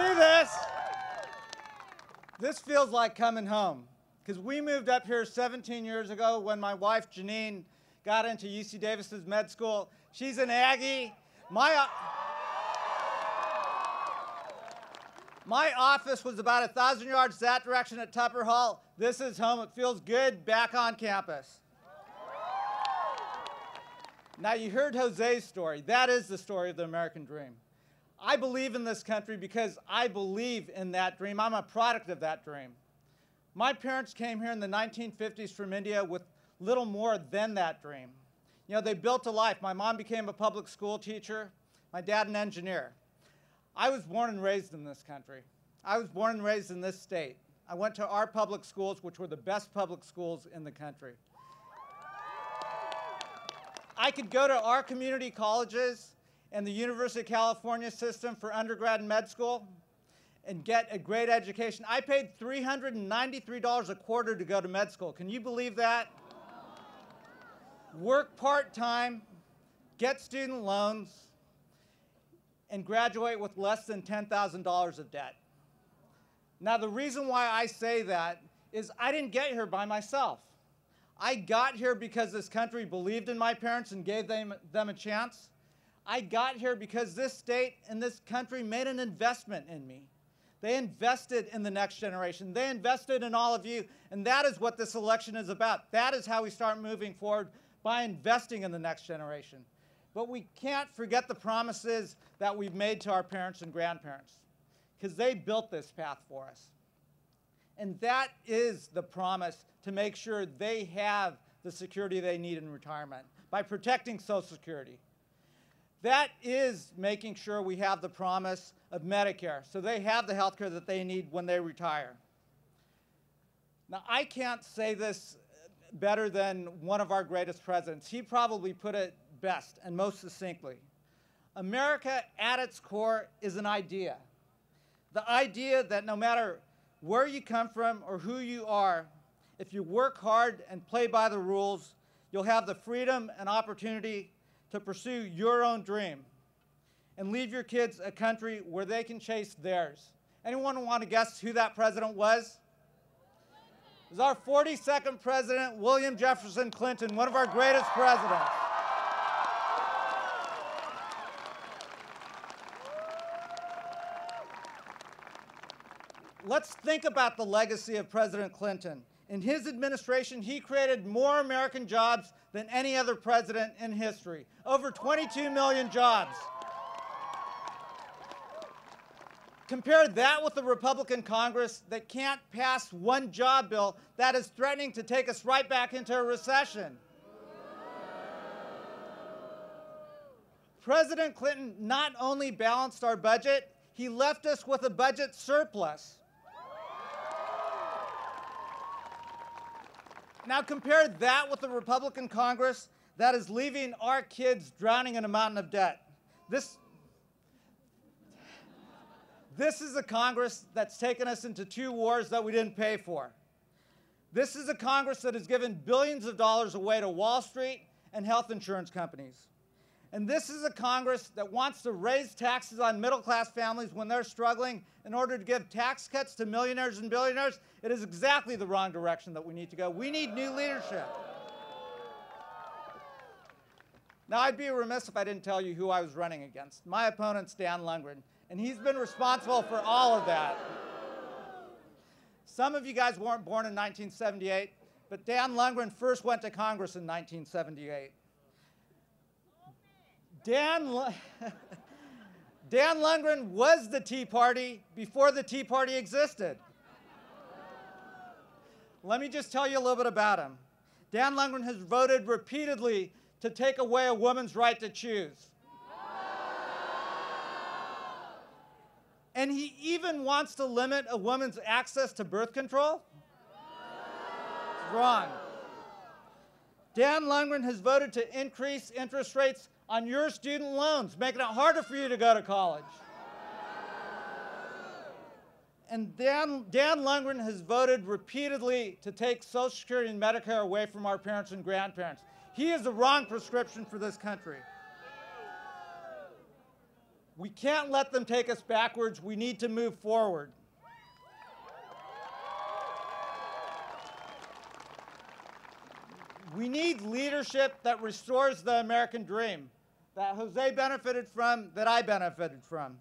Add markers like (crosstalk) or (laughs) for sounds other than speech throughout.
see this, this feels like coming home. Because we moved up here 17 years ago when my wife Janine got into UC Davis's med school. She's an Aggie. My, my office was about a thousand yards that direction at Tupper Hall. This is home. It feels good back on campus. Now, you heard Jose's story. That is the story of the American dream. I believe in this country because I believe in that dream. I'm a product of that dream. My parents came here in the 1950s from India with little more than that dream. You know, they built a life. My mom became a public school teacher, my dad an engineer. I was born and raised in this country. I was born and raised in this state. I went to our public schools, which were the best public schools in the country. I could go to our community colleges and the University of California system for undergrad and med school and get a great education. I paid $393 a quarter to go to med school. Can you believe that? Work part-time, get student loans, and graduate with less than $10,000 of debt. Now, the reason why I say that is I didn't get here by myself. I got here because this country believed in my parents and gave them, them a chance. I got here because this state and this country made an investment in me. They invested in the next generation. They invested in all of you, and that is what this election is about. That is how we start moving forward by investing in the next generation. But we can't forget the promises that we've made to our parents and grandparents because they built this path for us. And that is the promise to make sure they have the security they need in retirement by protecting Social Security. That is making sure we have the promise of Medicare, so they have the health care that they need when they retire. Now, I can't say this better than one of our greatest presidents. He probably put it best and most succinctly. America, at its core, is an idea. The idea that no matter where you come from or who you are, if you work hard and play by the rules, you'll have the freedom and opportunity to pursue your own dream and leave your kids a country where they can chase theirs. Anyone want to guess who that president was? It was our 42nd president, William Jefferson Clinton, one of our greatest presidents. Let's think about the legacy of President Clinton. In his administration, he created more American jobs than any other president in history. Over 22 million jobs. Compare that with the Republican Congress that can't pass one job bill that is threatening to take us right back into a recession. President Clinton not only balanced our budget, he left us with a budget surplus. Now compare that with the Republican Congress that is leaving our kids drowning in a mountain of debt. This, this is a Congress that's taken us into two wars that we didn't pay for. This is a Congress that has given billions of dollars away to Wall Street and health insurance companies. And this is a Congress that wants to raise taxes on middle class families when they're struggling in order to give tax cuts to millionaires and billionaires. It is exactly the wrong direction that we need to go. We need new leadership. Now, I'd be remiss if I didn't tell you who I was running against. My opponent's Dan Lungren, and he's been responsible for all of that. Some of you guys weren't born in 1978, but Dan Lungren first went to Congress in 1978. Dan, (laughs) Dan Lungren was the Tea Party before the Tea Party existed. Let me just tell you a little bit about him. Dan Lungren has voted repeatedly to take away a woman's right to choose. And he even wants to limit a woman's access to birth control? It's wrong. Dan Lungren has voted to increase interest rates on your student loans, making it harder for you to go to college. And Dan, Dan Lungren has voted repeatedly to take Social Security and Medicare away from our parents and grandparents. He is the wrong prescription for this country. We can't let them take us backwards. We need to move forward. We need leadership that restores the American dream that Jose benefited from, that I benefited from.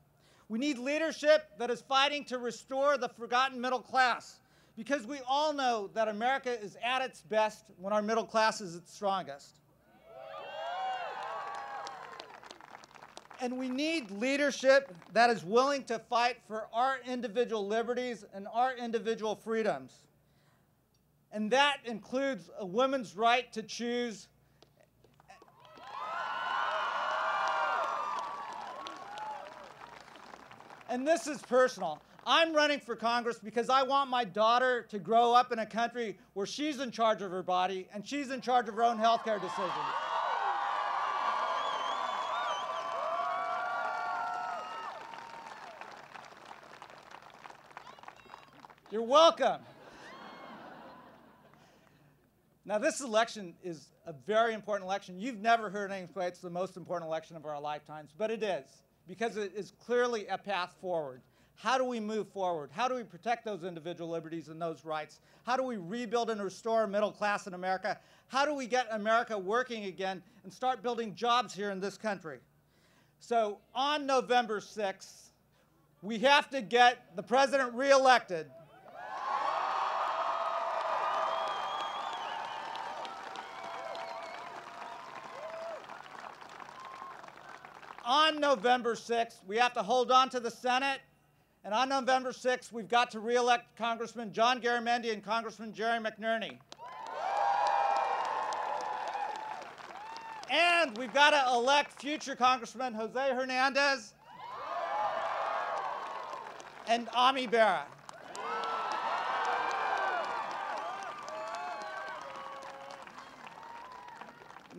We need leadership that is fighting to restore the forgotten middle class because we all know that America is at its best when our middle class is its strongest. And we need leadership that is willing to fight for our individual liberties and our individual freedoms. And that includes a woman's right to choose. And this is personal. I'm running for Congress because I want my daughter to grow up in a country where she's in charge of her body and she's in charge of her own health care decisions. You're welcome. Now, this election is a very important election. You've never heard anyone say it's the most important election of our lifetimes, but it is because it is clearly a path forward. How do we move forward? How do we protect those individual liberties and those rights? How do we rebuild and restore middle class in America? How do we get America working again and start building jobs here in this country? So on November 6th, we have to get the president reelected on November 6th, we have to hold on to the Senate. And on November 6th, we've got to reelect Congressman John Garamendi and Congressman Jerry McNerney. And we've got to elect future Congressman Jose Hernandez and Ami Bera.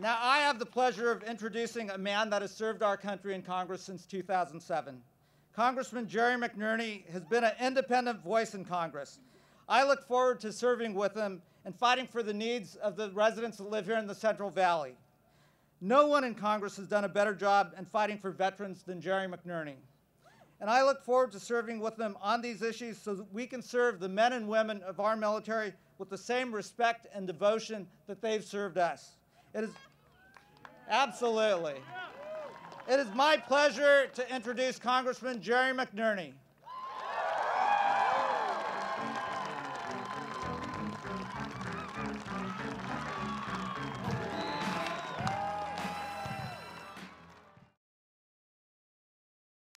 Now, I have the pleasure of introducing a man that has served our country in Congress since 2007. Congressman Jerry McNerney has been an independent voice in Congress. I look forward to serving with him and fighting for the needs of the residents that live here in the Central Valley. No one in Congress has done a better job in fighting for veterans than Jerry McNerney. And I look forward to serving with them on these issues so that we can serve the men and women of our military with the same respect and devotion that they've served us. It is Absolutely. It is my pleasure to introduce Congressman Jerry McNerney.